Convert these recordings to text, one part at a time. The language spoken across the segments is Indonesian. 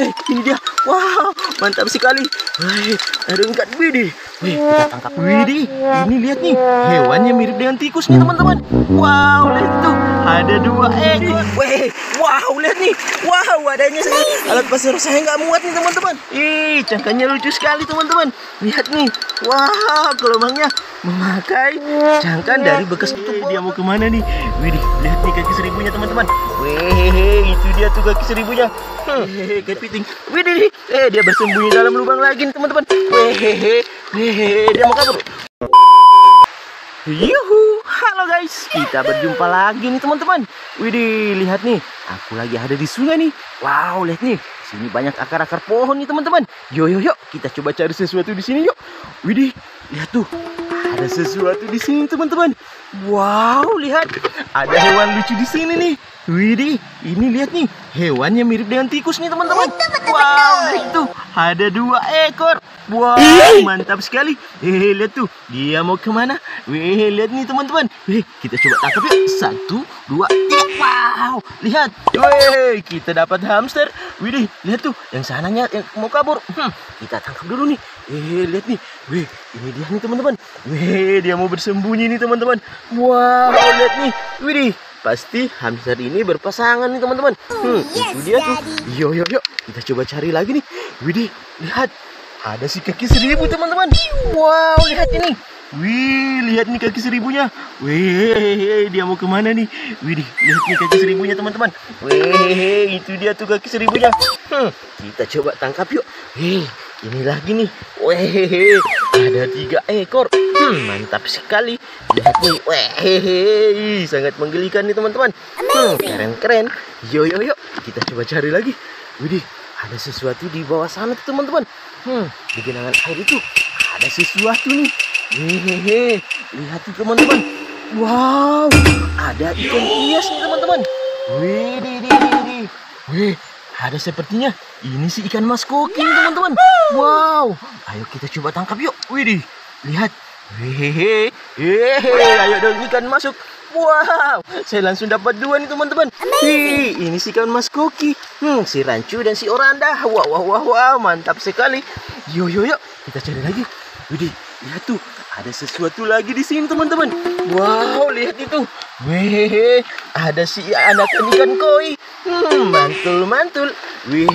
Hei, ini dia. Wow, mantap sekali. Hei, ada ikan widih. Wih, kita tangkap. Widih, ini lihat nih. Hewannya mirip dengan tikus nih, teman-teman. Wow, lihat tuh. Ada dua ekor. Wih, wow, lihat nih. Wow, adanya. Alat pasar saya nggak muat nih, teman-teman. Ih, cangkangnya lucu sekali, teman-teman. Lihat nih. Wow, gelombangnya memakai cangkang dari bekas tutup. Dia mau ke mana nih? Widih, lihat nih kaki seribunya, teman-teman. Wih, itu dia tuh kaki seribunya. Hmm, hehehe, kepiting. Widih, eh dia bersembunyi dalam lubang lagi nih, teman-teman. Wih, Hehehe, dia mau kabur. Yuhu, halo guys, kita berjumpa lagi nih teman-teman. Widih, lihat nih, aku lagi ada di sungai nih. Wow, lihat nih, sini banyak akar-akar pohon nih teman-teman. Yo yo yo, kita coba cari sesuatu di sini yuk. Widih, lihat tuh, ada sesuatu di sini teman-teman. Wow, lihat, ada hewan lucu di sini nih. Widih, ini lihat nih, hewannya mirip dengan tikus nih teman-teman. Wow, lihat tuh, ada dua ekor. Wow, mantap sekali. Hehe, lihat tuh, dia mau ke mana? Wih, lihat nih teman-teman. Wih, kita coba tangkap yuk. Satu, dua, tiga. Wow, lihat. Wih, kita dapat hamster. Widih, lihat tuh, yang sananya yang mau kabur. Hmm, kita tangkap dulu nih. Eh, lihat nih. Wih, ini dia nih teman-teman. Wih, dia mau bersembunyi nih teman-teman. Wow, lihat nih. Widih, pasti hamster ini berpasangan nih teman-teman. Hmm, itu dia tuh. Yo yo yo, kita coba cari lagi nih. Widih, lihat. Ada si kaki seribu teman-teman. Wow, lihat ini. Wih, lihat nih kaki seribunya. Wih, dia mau ke mana nih? Wih, lihat nih kaki seribunya teman-teman. Wih, itu dia tuh kaki seribunya. Hmm, kita coba tangkap yuk. Wih, ini lagi nih. Wih, ada tiga ekor. Hmm, mantap sekali. Lihat nih. Wih, sangat menggelikan nih teman-teman. Hmm, keren-keren. Yo yo yo, kita coba cari lagi. Widih, ada sesuatu di bawah sana tuh teman-teman. Hmm, di genangan air itu ada sesuatu nih. Hehehe, lihat tuh teman-teman. Wow, ada ikan hias nih teman-teman. Di, di, di. Wih, ada sepertinya ini si ikan mas koki teman-teman. Wow, ayo kita coba tangkap yuk. Wih, di, lihat. Hehehe, hehehe, ayo dong ikan masuk. Wow, saya langsung dapat dua nih teman-teman. Wih, ini si kawan Mas Koki. Hmm, si Rancu dan si Oranda. Wow, wow, wow, wow, mantap sekali. Yo, yo, yo, kita cari lagi. Widih, lihat tuh, ada sesuatu lagi di sini teman-teman. Wow, lihat itu. Wih, ada si anakan ikan koi. Hmm, mantul, mantul. Wih,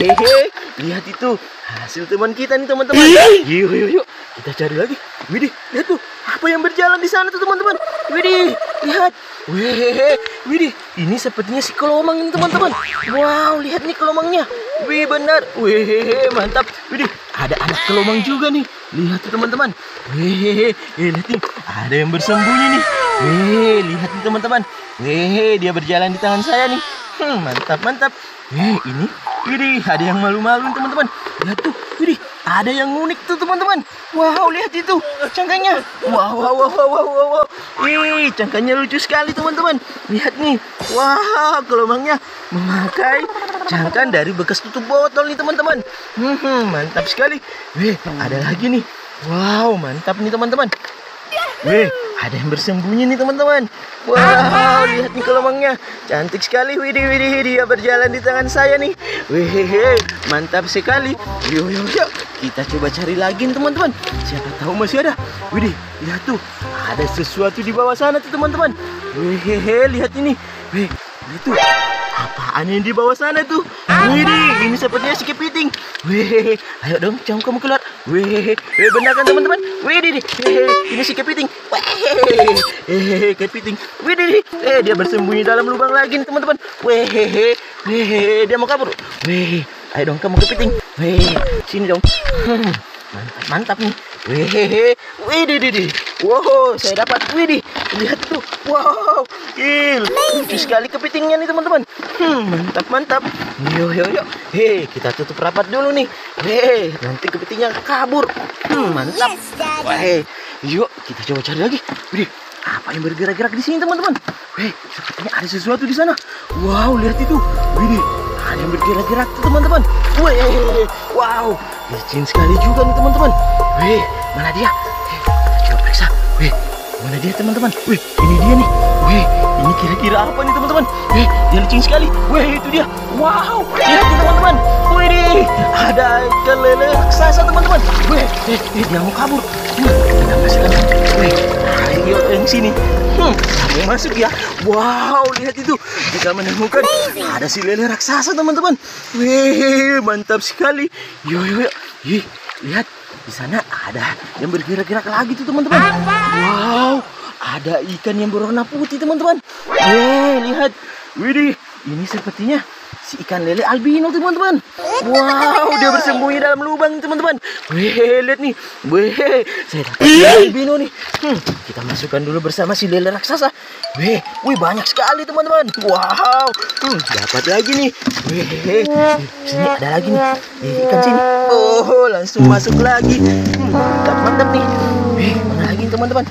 lihat itu. Hasil teman kita nih teman-teman. Yuk, yuk, yuk. Kita cari lagi. Widih, lihat tuh. Apa yang berjalan di sana tuh teman-teman? Widih, lihat. Wih, widih. Ini sepertinya si kelomang ini teman-teman. Wow, lihat nih kelomangnya. Wih, benar. Wih, mantap. Widih, ada anak kelomang juga nih. Lihat tuh teman-teman. Wih, lihat nih. Ada yang bersembunyi nih. Wih, lihat nih teman-teman. Wih, dia berjalan di tangan saya nih. Hmm, mantap, mantap. Wih, ini. Widih, ada yang malu-malu nih teman-teman. Lihat tuh. Ada yang unik tuh teman-teman. Wow, lihat itu. Cangkangnya. Wow, wow, wow, wow, wow, wow. Wih, cangkangnya lucu sekali teman-teman. Lihat nih. Wow, gelombangnya memakai cangkang dari bekas tutup botol nih teman-teman. Hmm, hmm, mantap sekali. Wih, ada lagi nih. Wow, mantap nih teman-teman. Wih, ada yang bersembunyi nih teman-teman. Wow, lihat nih gelombangnya. Cantik sekali. Widih, widih, dia berjalan di tangan saya nih. Wih, mantap sekali. Yuk, yuk, yuk. Kita coba cari lagi nih teman-teman. Siapa tahu masih ada. Widih, lihat tuh. Ada sesuatu di bawah sana tuh teman-teman. Wih, lihat ini. Wih, itu. Apaan yang di bawah sana tuh? Widih, ini sepertinya si kepiting. Wih, ayo dong, jam kamu keluar. Wih, wih benar kan teman-teman? Widih, ini si kepiting. Wih, eh, kepiting. Widih, eh dia bersembunyi dalam lubang lagi nih teman-teman. Wih, wih, dia mau kabur. Wih, ayo dong kamu kepiting. Wih, sini dong. Hmm, mantap, mantap nih. Wih, widih, widih. Wow, saya dapat. Widih, lihat tuh. Wow, il, lucu sekali kepitingnya nih teman-teman. Hmm, mantap, mantap. Yo, yo, yo. Hei, kita tutup rapat dulu nih. Hei, nanti kepitingnya kabur. Hmm, mantap. Wah, hei. Yuk, kita coba cari lagi. Widih, apa yang bergerak-gerak di sini teman-teman? Hei, sepertinya ada sesuatu di sana. Wow, lihat itu. Widih, ada yang bergerak-gerak tuh teman-teman. Wih, wow, licin sekali juga nih teman-teman. Wih, mana dia? Hei, coba periksa. Wih, mana dia teman-teman? Wih, ini dia nih. Wih, ini kira-kira apa nih teman-teman? Wih, dia licin sekali. Wih, itu dia. Wow, lihat nih teman-teman. Wih, Wih, ada ikan lele raksasa teman-teman. Wih, eh, eh, dia mau kabur. Hmm, kita kasih kan. Wih, ayo yang sini. Hmm, kamu masuk ya. Wow, lihat itu. Kita menemukan ada si lele raksasa teman-teman. Wih, mantap sekali. Yo, yo, yo. Ih, lihat di sana ada yang bergerak-gerak lagi tuh teman-teman. Wow, ada ikan yang berwarna putih teman-teman. Wih, lihat. Widih, ini sepertinya si ikan lele albino teman-teman. Wow, dia bersembunyi dalam lubang teman-teman. Wih, lihat nih. Wih, saya si albino nih. Hmm, kita masukkan dulu bersama si lele raksasa. Wih, wih banyak sekali teman-teman. Wow, hmm, dapat lagi nih. Wih, sini ada lagi nih. Ih, ikan sini. Oh, langsung masuk lagi. Hmm, mantap, mantap nih. Wih, mana lagi teman-teman?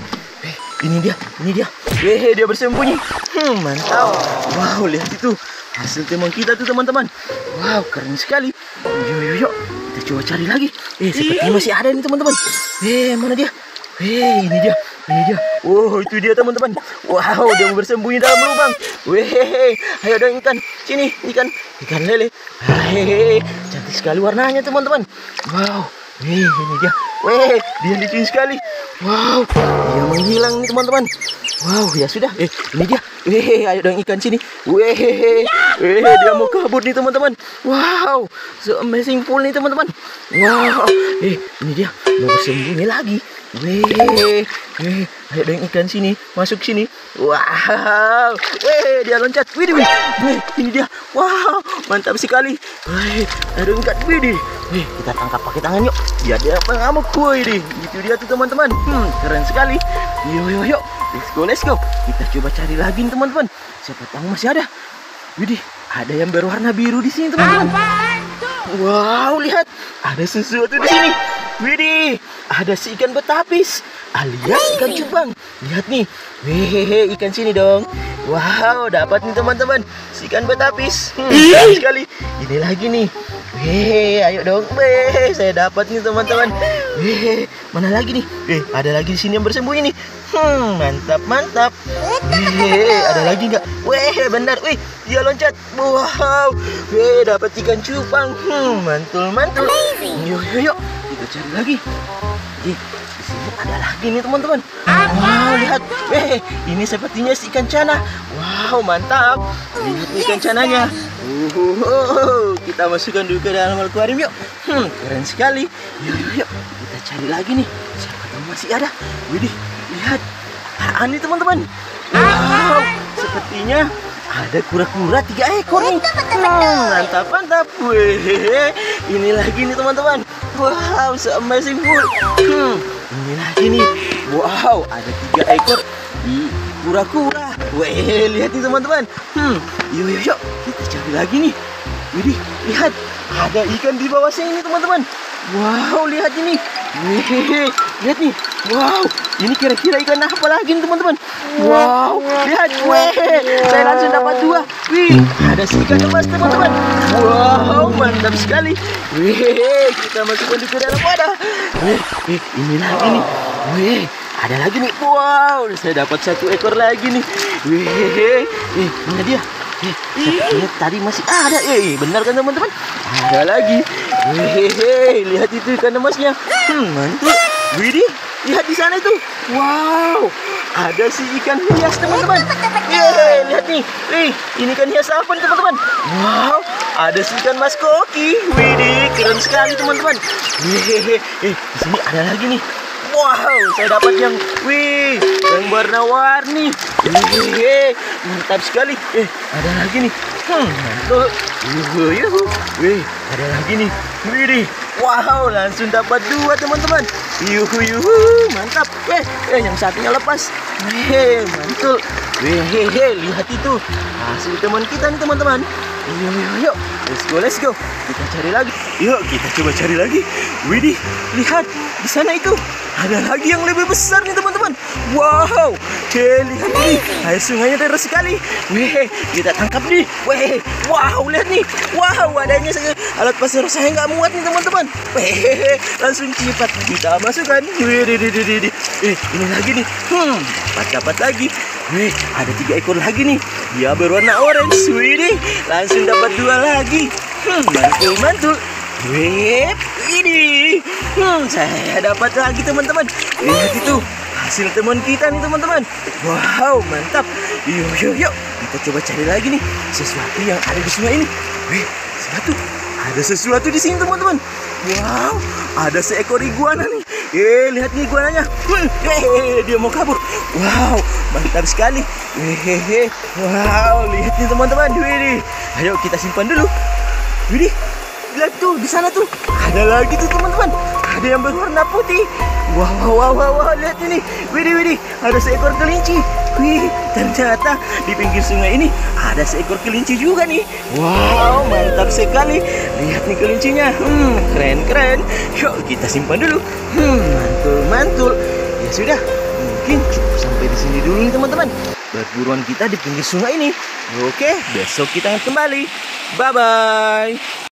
Ini dia, ini dia. Wih, dia bersembunyi. Hmm, mantap. Wow, lihat itu. Hasil temuan kita tuh teman-teman. Wow, keren sekali. Yuk, yuk, yuk. Kita coba cari lagi. Eh, sepertinya masih ada nih teman-teman. Eh, mana dia? Eh, ini dia. Ini dia. Oh, itu dia teman-teman. Wow, dia mau bersembunyi dalam lubang. Weh, ayo dong ikan. Sini, ikan. Ikan lele. Hehehe, cantik sekali warnanya teman-teman. Wow, Wih, ini dia. Weh, dia licin sekali. Wow, dia menghilang nih teman-teman. Wow, ya sudah. Eh, ini dia. Weh, ayo dong ikan sini. Weh, weh, dia mau kabur nih teman-teman. Wow, so amazing pool nih teman-teman. Wow, eh, ini dia. Mau bersembunyi lagi. Weh, weh, ayo dong ikan sini, masuk sini. Wow, weh, dia loncat. Widih, wih, weh, ini dia. Wow, mantap sekali. Weh, ada ikan. Widih, weh, kita tangkap pakai tangan yuk. Biar dia pengamuk. Widih, itu dia tuh teman-teman. Hmm, keren sekali. Yuk, yuk, yuk. Let's go, let's go. Kita coba cari lagi nih teman-teman. Siapa tahu masih ada. Widih, ada yang berwarna biru di sini teman-teman. Wow, lihat. Ada sesuatu di sini. Widih, ada si ikan betapis alias ikan cupang. Lihat nih. Hehehe, ikan sini dong. Wow, dapat nih teman-teman. Si ikan betapis. Hmm, sekali. Ini lagi nih. Weh, ayo dong. Weh, saya dapat nih teman-teman. Weh, mana lagi nih? Eh, ada lagi di sini yang bersembunyi nih. Hmm, mantap, mantap. Weh, ada lagi nggak? Weh, benar. Wih, dia loncat. Wow. Weh, dapat ikan cupang. Hmm, mantul, mantul. Yuk, yuk, yuk. Kita cari lagi. Eh, di sini ada lagi nih teman-teman. Wow, lihat. Weh, ini sepertinya si ikan cana. Wow, mantap. Lihat nih ikan cananya. Uh, kita masukkan dulu ke dalam akuarium yuk. Hmm, keren sekali. Yuk, yuk, yuk. Kita cari lagi nih. Siapa tahu masih ada. Widih, lihat. Apaan nih teman-teman? Wow, sepertinya ada kura-kura tiga ekor nih. Hmm, mantap, mantap. Wih, ini lagi nih teman-teman. Wow, so amazing full. Hmm, ini lagi nih. Wow, ada tiga ekor di kura-kura. Wih, lihat nih teman-teman. Hmm, yuk, yuk, yuk. Kita cari lagi nih. Widih, lihat. Ada ikan di bawah sini teman-teman. Wow, lihat ini. Wih, lihat nih. Wow, ini kira-kira ikan apa lagi nih teman-teman? Wow, lihat. Wih, saya langsung dapat dua. Wih, ada si ikan emas teman-teman. Wow, mantap sekali. Wih, kita masukkan di ke dalam wadah. Wih, wih, ini lagi nih. Wih, ada lagi nih. Wow, saya dapat satu ekor lagi nih. Wih, wih, mana dia? Eh, tadi masih ada. Eh, benar kan teman-teman? Ada lagi. Hehehe, lihat itu ikan emasnya. Hmm, mantul. Widih, lihat di sana itu. Wow, ada si ikan hias teman-teman. Yeay, lihat nih. Eh, ini ikan hias apa nih teman-teman? Wow, ada si ikan mas koki. Widih, keren sekali teman-teman. Hehehe, eh, di sini ada lagi nih. Wow, saya dapat yang, wih, yang warna-warni. Wih, mantap sekali. Eh, ada lagi nih. Hmm, mantul. Yuhu, yuhu. Wih, ada lagi nih. Wih, wow, langsung dapat dua teman-teman. Yuhu, yuhu, mantap. Eh, eh, yang satunya lepas. Wih, mantul. Wih, lihat itu. Hasil teman kita nih teman-teman. Yuk, yuk, yuk. Let's go, let's go. Kita cari lagi. Yuk, kita coba cari lagi. Widih, lihat. Di sana itu. Ada lagi yang lebih besar nih teman-teman. Wow. Oke, lihat Air sungainya deras sekali. Weh, kita tangkap nih. Weh, wow, lihat nih. Wow, adanya saya alat pasir saya nggak muat nih teman-teman. Weh, langsung cepat kita masukkan. Wih, di, di, di, di. Eh, ini lagi nih. Hmm, dapat dapat lagi. Wih, ada tiga ekor lagi nih. Dia berwarna orange. Wih, nih. langsung dapat dua lagi. Hmm, mantul mantul. Wih, ini. Hmm, saya dapat lagi teman-teman. Lihat itu hasil teman kita nih teman-teman. Wow, mantap. Yuk, yuk, yuk. Kita coba cari lagi nih sesuatu yang ada di sungai ini. Wih, sesuatu. Ada sesuatu di sini teman-teman. Wow, ada seekor iguana nih. Eh, lihat nih iguananya. Hmm, eh, dia mau kabur. Wow, mantap sekali. Hehehe. Wow, lihat nih teman-teman. Wih, ayo kita simpan dulu. Wih, lihat tuh di sana tuh. Ada lagi tuh teman-teman. Ada yang berwarna putih. Wow, wow, wow, wow, wow. lihat ini. Widih, widih, ada seekor kelinci. Wih, ternyata di pinggir sungai ini ada seekor kelinci juga nih. Wow, mantap sekali. Lihat nih kelincinya. Hmm, keren, keren. Yuk, kita simpan dulu. Hmm, mantul, mantul. Ya sudah, mungkin cukup sampai di sini dulu nih teman-teman. Perburuan kita di pinggir sungai ini. Oke, besok kita akan kembali. Bye-bye.